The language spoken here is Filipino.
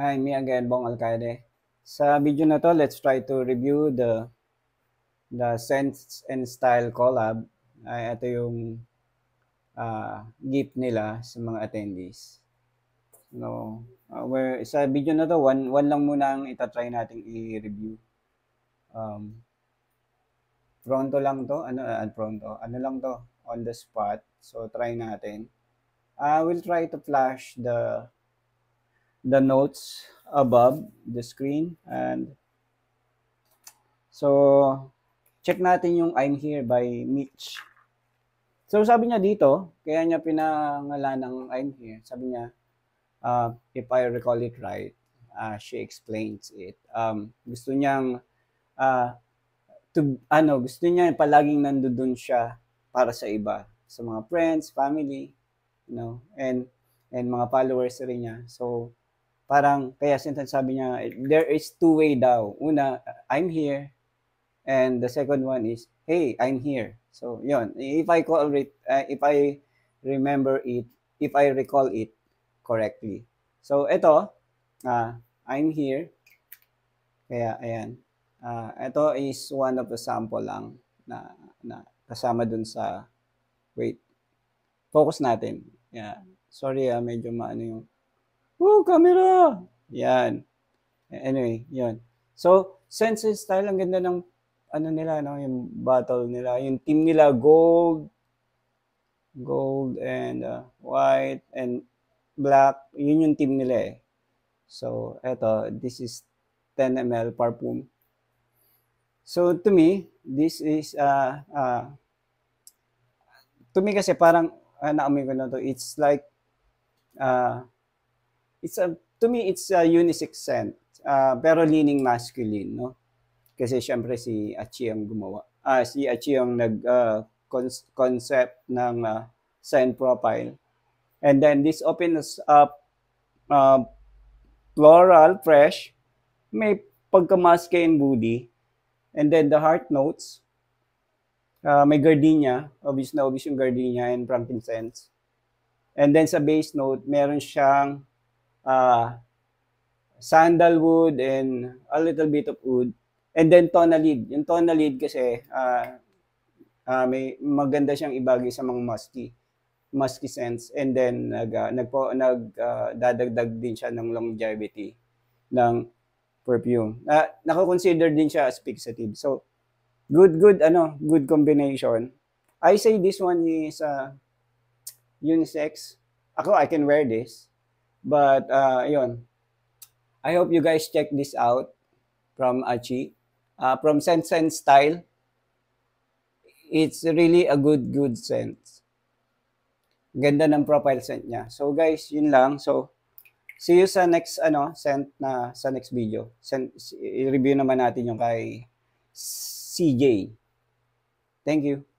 Hi, me again, Bong Alcaide. Sa video na to, let's try to review the the Sense and Style collab. Ay, ito yung uh, gift nila sa mga attendees. No, uh, where, sa video na to, one, one lang muna ang itatry nating i-review. Um, pronto lang to, ano, uh, pronto, ano lang to, on the spot. So, try natin. I will try to flash the the notes above the screen and so check natin yung I'm here by Mitch. So sabi niya dito, kaya niya pinangalan ng I'm here. Sabi niya, uh, if I recall it right, uh, she explains it. Um, gusto niyang uh, to ano, gusto niya palaging nandoon siya para sa iba, sa mga friends, family, you know, and and mga followers rin niya. So parang kaya sinasabi niya there is two way daw. Una, I'm here and the second one is hey, I'm here. So, yon. If I call it uh, if I remember it, if I recall it correctly. So, ito, uh, I'm here. Kaya ayan. Uh, ito is one of the sample lang na na kasama dun sa wait. Focus natin. Yeah. Sorry ah, medyo maano yung Oh, camera! Yan. Anyway, yun. So, Sense Style, ang ganda ng ano nila, no? yung battle nila. Yung team nila, gold, gold and uh, white and black. Yun yung team nila eh. So, eto, this is 10 ml perfume. So, to me, this is, uh, uh, to me kasi parang, uh, naamoy ko na to, it's like, uh, it's a to me it's a unisex scent. Uh, pero leaning masculine no? Kasi syempre si Achi ang gumawa ah si Achi ang nag uh, con- concept ng uh, scent profile. And then this opens up uh, floral fresh may pagka masculine body and then the heart notes uh, may gardenia obvious na obvious yung gardenia and frankincense. And then sa base note meron siyang uh, sandalwood and a little bit of wood. And then tonalid. Yung tonalid kasi uh, uh, may maganda siyang ibagi sa mga musky musky scents and then nag uh, nagpo nag uh, dadagdag din siya ng longevity ng perfume. Uh, nako-consider din siya as fixative. So good good ano, good combination. I say this one is uh, unisex. Ako I can wear this. But, uh, yun. I hope you guys check this out from Achi. Uh, from Sense and Style. It's really a good, good scent. Ganda ng profile scent niya. So guys, yun lang. So, see you sa next, ano, scent na, sa next video. Scent, i-review naman natin yung kay CJ. Thank you.